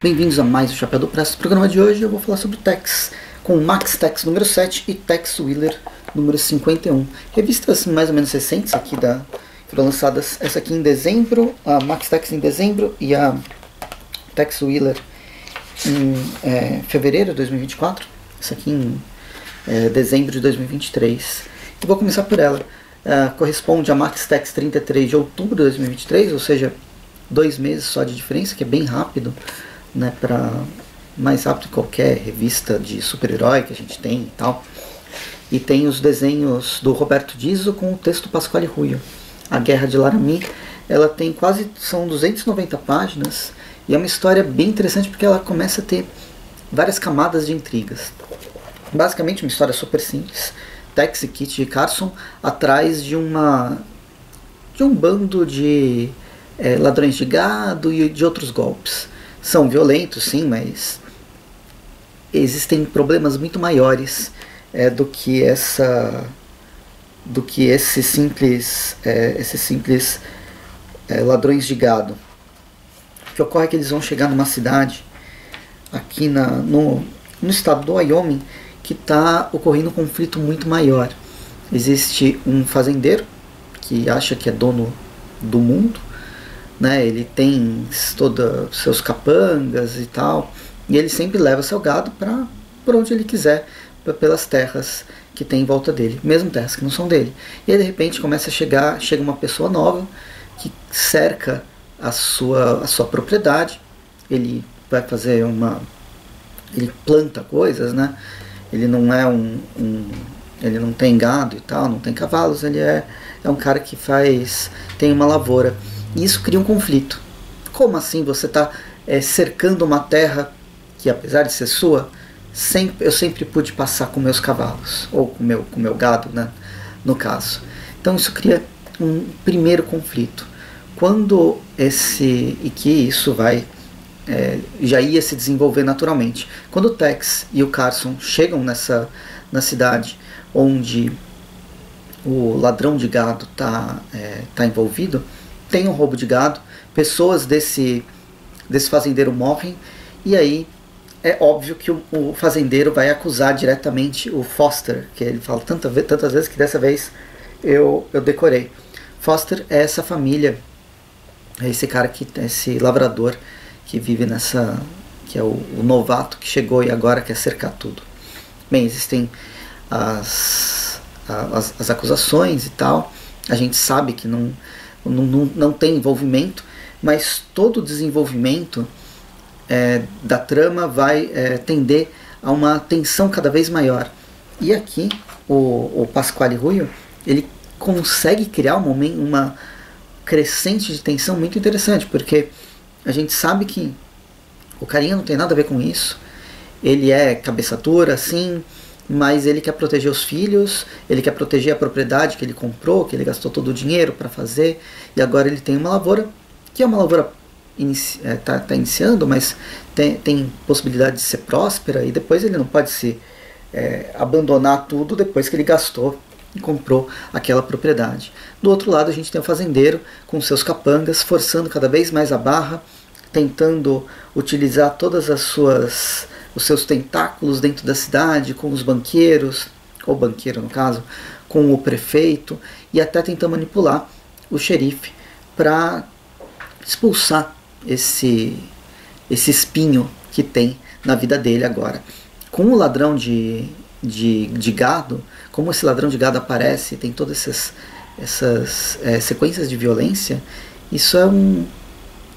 Bem-vindos a mais o Chapéu do Presto. No programa de hoje eu vou falar sobre Tex, com Max Tex número 7 e Tex Wheeler número 51. Revistas mais ou menos recentes aqui da foram lançadas essa aqui em dezembro, a Max Tex em dezembro e a Tex Wheeler em é, fevereiro de 2024. Essa aqui em é, dezembro de 2023. E vou começar por ela. Uh, corresponde a Max Tex 33 de outubro de 2023, ou seja, dois meses só de diferença, que é bem rápido né, para mais rápido que qualquer revista de super-herói que a gente tem e tal. E tem os desenhos do Roberto Dizo com o texto Pasquale Ruio. A Guerra de Laramie, ela tem quase, são 290 páginas, e é uma história bem interessante porque ela começa a ter várias camadas de intrigas. Basicamente uma história super simples. Tex e Kit de Carson atrás de uma de um bando de é, ladrões de gado e de outros golpes são violentos, sim, mas existem problemas muito maiores é, do que essa do que esses simples é, esses simples é, ladrões de gado. O que ocorre é que eles vão chegar numa cidade aqui na, no, no estado do Wyoming que está ocorrendo um conflito muito maior. Existe um fazendeiro que acha que é dono do mundo né? Ele tem todos seus capangas e tal, e ele sempre leva seu gado para por onde ele quiser, pelas terras que tem em volta dele, mesmo terras que não são dele. E aí de repente começa a chegar, chega uma pessoa nova que cerca a sua a sua propriedade. Ele vai fazer uma ele planta coisas, né? Ele não é um, um ele não tem gado e tal, não tem cavalos, ele é, é um cara que faz tem uma lavoura. E isso cria um conflito. Como assim você está é, cercando uma terra que, apesar de ser sua, sempre, eu sempre pude passar com meus cavalos, ou com meu, com meu gado, né, no caso. Então isso cria um primeiro conflito. Quando esse. e que isso vai. É, já ia se desenvolver naturalmente. Quando o Tex e o Carson chegam nessa na cidade onde o ladrão de gado está é, tá envolvido, tem um roubo de gado, pessoas desse, desse fazendeiro morrem, e aí é óbvio que o, o fazendeiro vai acusar diretamente o Foster, que ele fala tanta, tantas vezes que dessa vez eu, eu decorei. Foster é essa família, é esse cara que esse lavrador que vive nessa que é o, o, novato que chegou e agora quer cercar tudo. Bem, existem as, as, as acusações e tal. A gente sabe que não não, não, não tem envolvimento, mas todo o desenvolvimento é, da trama vai é, tender a uma tensão cada vez maior. E aqui o, o Pasquale Ruio ele consegue criar um uma crescente de tensão muito interessante, porque a gente sabe que o carinha não tem nada a ver com isso. Ele é cabeça dura, assim, mas ele quer proteger os filhos, ele quer proteger a propriedade que ele comprou, que ele gastou todo o dinheiro para fazer, e agora ele tem uma lavoura, que é uma lavoura está é, tá, iniciando, mas tem, tem possibilidade de ser próspera, e depois ele não pode se é, abandonar tudo depois que ele gastou e comprou aquela propriedade. Do outro lado, a gente tem o fazendeiro com seus capangas, forçando cada vez mais a barra, tentando utilizar todas as suas os seus tentáculos dentro da cidade, com os banqueiros, ou banqueiro no caso, com o prefeito, e até tentar manipular o xerife para expulsar esse, esse espinho que tem na vida dele agora. Com o ladrão de, de, de gado, como esse ladrão de gado aparece, tem todas essas, essas é, sequências de violência, isso é um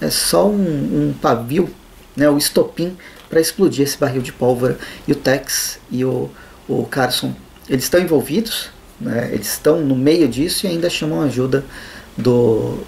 é só um, um pavio, né, o estopim para explodir esse barril de pólvora. E o Tex e o, o Carson, eles estão envolvidos, né? eles estão no meio disso e ainda chamam ajuda do,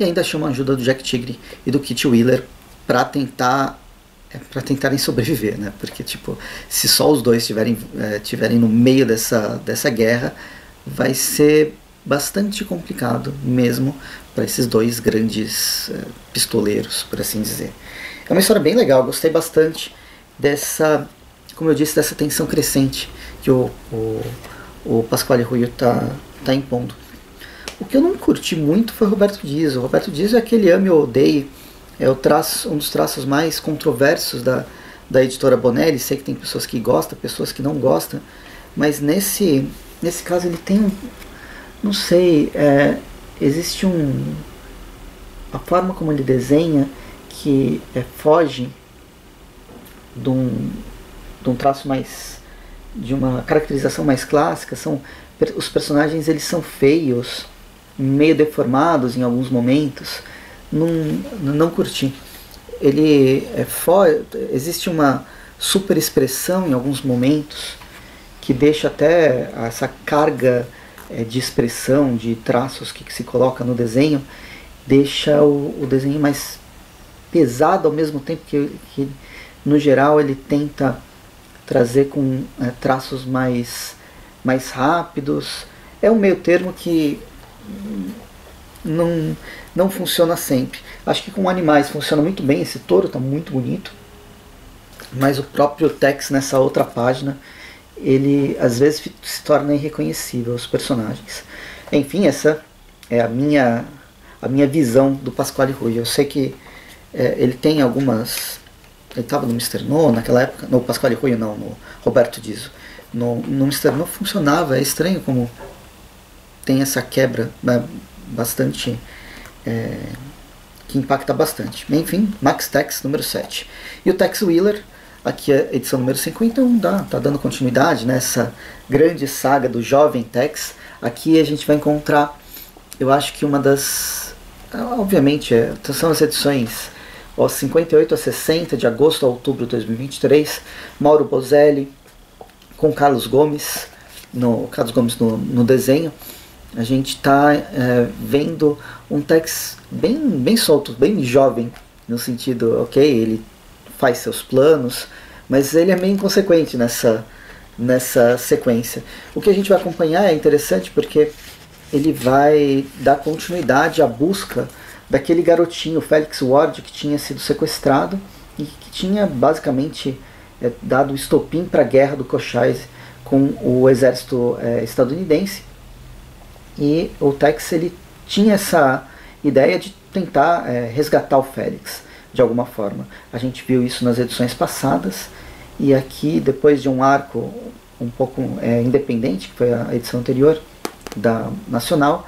e ainda chamam a ajuda do Jack Tigre e do Kit Wheeler para tentar é para tentarem sobreviver, né? Porque tipo, se só os dois estiverem é, tiverem no meio dessa dessa guerra, vai ser bastante complicado mesmo para esses dois grandes é, pistoleiros, por assim dizer. É uma história bem legal, gostei bastante dessa como eu disse, dessa tensão crescente que o, o, o Pasquale Rui está tá impondo. O que eu não curti muito foi o Roberto Dias. O Roberto Dias é aquele ame ou odeie, é traço, um dos traços mais controversos da, da editora Bonelli. Sei que tem pessoas que gostam, pessoas que não gostam, mas nesse, nesse caso ele tem um. Não sei, é, existe um. A forma como ele desenha que é, foge de um, de um traço mais. de uma caracterização mais clássica. São, os personagens eles são feios, meio deformados em alguns momentos. Não, não curti. Ele é for, existe uma super expressão em alguns momentos que deixa até essa carga é, de expressão, de traços que, que, se coloca no desenho, deixa o, o, desenho mais pesado ao mesmo tempo que, que no geral ele tenta trazer com é, traços mais, mais rápidos. É um meio termo que não, não funciona sempre. Acho que com animais funciona muito bem, esse touro está muito bonito, mas o próprio Tex nessa outra página ele às vezes se torna irreconhecível os personagens. Enfim, essa é a minha a minha visão do Pasquale Rui. Eu sei que é, ele tem algumas ele estava no Mr. No naquela época, no Pasquale Rui não, no Roberto Dizo. No, no Mr. No funcionava, é estranho como tem essa quebra né, bastante é, que impacta bastante. Enfim, Max Tex número 7. E o Tex Wheeler Aqui é a edição número 51, dá, tá dando continuidade nessa grande saga do jovem Tex. Aqui a gente vai encontrar, eu acho que uma das. Obviamente, é, são as edições ó, 58 a 60, de agosto a outubro de 2023. Mauro Bozelli com Carlos Gomes, no, Carlos Gomes no, no desenho. A gente está é, vendo um Tex bem, bem solto, bem jovem, no sentido, ok, ele faz seus planos, mas ele é meio inconsequente nessa, nessa sequência. O que a gente vai acompanhar é interessante porque ele vai dar continuidade à busca daquele garotinho, Félix Ward, que tinha sido sequestrado e que tinha basicamente é, dado estopim para a guerra do Cochise com o exército é, estadunidense. E o Tex ele tinha essa ideia de tentar é, resgatar o Félix de alguma forma. A gente viu isso nas edições passadas e aqui, depois de um arco um pouco é, independente, que foi a edição anterior da Nacional,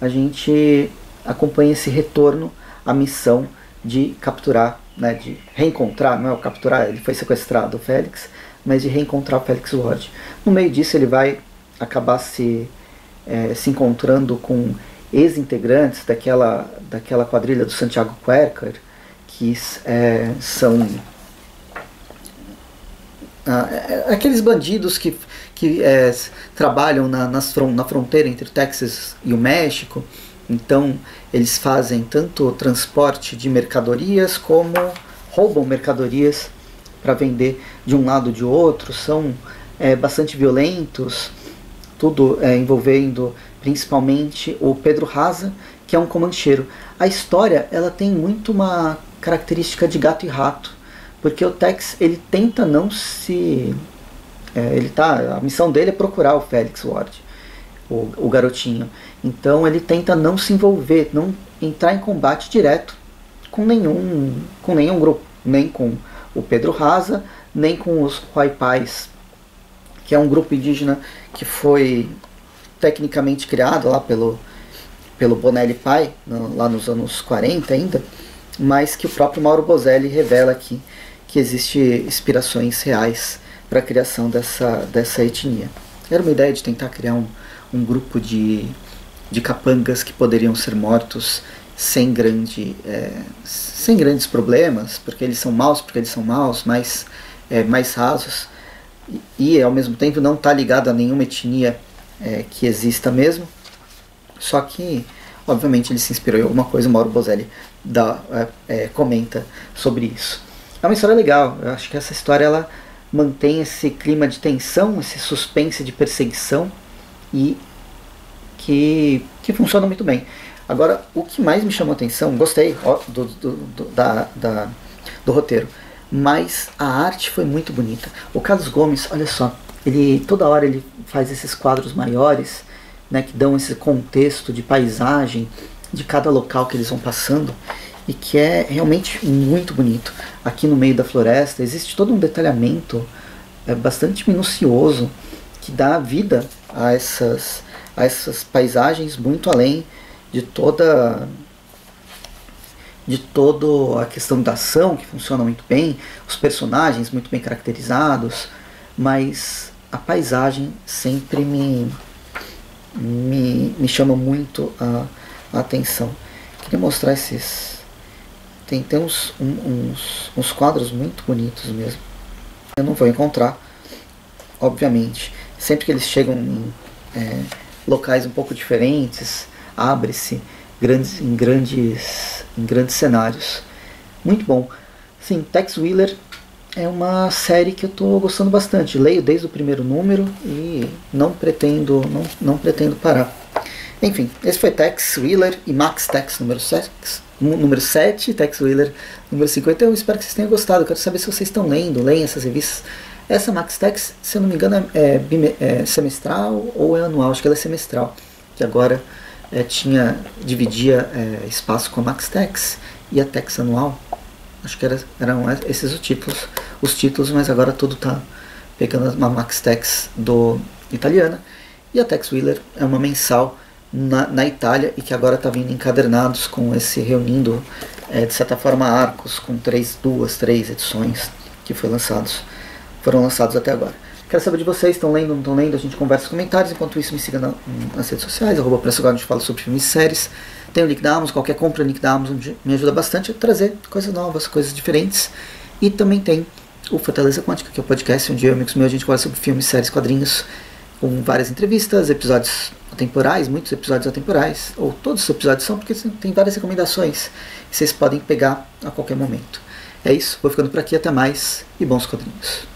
a gente acompanha esse retorno à missão de capturar, né, de reencontrar, não é o capturar, ele foi sequestrado, o Félix, mas de reencontrar o Félix Ward. No meio disso ele vai acabar se, é, se encontrando com ex-integrantes daquela, daquela quadrilha do Santiago Querker, que é, são ah, é, é, aqueles bandidos que, que é, trabalham na, nas, na fronteira entre o Texas e o México. Então, eles fazem tanto transporte de mercadorias como roubam mercadorias para vender de um lado ou de outro. São é, bastante violentos, tudo é, envolvendo principalmente o Pedro Raza, que é um comancheiro. A história ela tem muito uma característica de gato e rato, porque o Tex ele tenta não se é, ele tá a missão dele é procurar o Félix Ward, o, o garotinho. Então ele tenta não se envolver, não entrar em combate direto com nenhum com nenhum grupo, nem com o Pedro Raza, nem com os Huaypais, que é um grupo indígena que foi tecnicamente criado lá pelo pelo Bonelli Pai, no, lá nos anos 40 ainda, mas que o próprio Mauro Bozelli revela aqui que existe inspirações reais para a criação dessa, dessa etnia. Era uma ideia de tentar criar um, um grupo de, de capangas que poderiam ser mortos sem, grande, é, sem grandes problemas, porque eles são maus, porque eles são maus, mas é, mais rasos, e, ao mesmo tempo não está ligado a nenhuma etnia é, que exista mesmo. Só que Obviamente ele se inspirou em alguma coisa, Mauro Bozelli dá, é, é, comenta sobre isso. É uma história legal, eu acho que essa história ela mantém esse clima de tensão, esse suspense de perseguição e que, que funciona muito bem. Agora, o que mais me chamou atenção, gostei ó, do, do, do, da, da, do roteiro, mas a arte foi muito bonita. O Carlos Gomes, olha só, ele toda hora ele faz esses quadros maiores, né, que dão esse contexto de paisagem de cada local que eles vão passando e que é realmente muito bonito. Aqui no meio da floresta existe todo um detalhamento é, bastante minucioso que dá vida a essas, a essas paisagens muito além de toda de toda a questão da ação que funciona muito bem, os personagens muito bem caracterizados, mas a paisagem sempre me me, me chama muito a, a atenção. Queria mostrar esses tem, tem uns, um, uns, uns quadros muito bonitos mesmo. Eu não vou encontrar, obviamente. Sempre que eles chegam em é, locais um pouco diferentes, abre-se grandes, em, grandes, em grandes cenários. Muito bom. Sim, Tex Wheeler é uma série que eu estou gostando bastante. Leio desde o primeiro número e não pretendo, não, não pretendo parar. Enfim, esse foi Tex Wheeler e Max Tex número 7, número 7 Tex Wheeler número 51. Espero que vocês tenham gostado. Quero saber se vocês estão lendo, leem essas revistas. Essa Max Tex, se eu não me engano, é, é semestral ou é anual. Acho que ela é semestral. Que agora é, tinha dividia é, espaço com a Max Tex e a Tex anual. Acho que era, eram esses os títulos, os títulos, mas agora tudo tá pegando uma Max Tex do italiana. E a Tex Wheeler é uma mensal na, na Itália e que agora está vindo encadernados com esse reunindo é, de certa forma arcos com três, duas, três edições que foi lançados, foram lançados até agora. Quero saber de vocês, estão lendo, não estão lendo? A gente conversa nos comentários. Enquanto isso, me siga na, nas redes sociais, arroba Preço a gente fala sobre filmes e séries. Tem o link da Amazon, qualquer compra, link da Amazon me ajuda bastante a trazer coisas novas, coisas diferentes. E também tem o Fortaleza Quântica, que é o podcast onde eu e amigos meus a gente fala sobre filmes, séries, quadrinhos, com várias entrevistas, episódios atemporais, muitos episódios atemporais, ou todos os episódios são, porque tem várias recomendações que vocês podem pegar a qualquer momento. É isso, vou ficando por aqui, até mais e bons quadrinhos.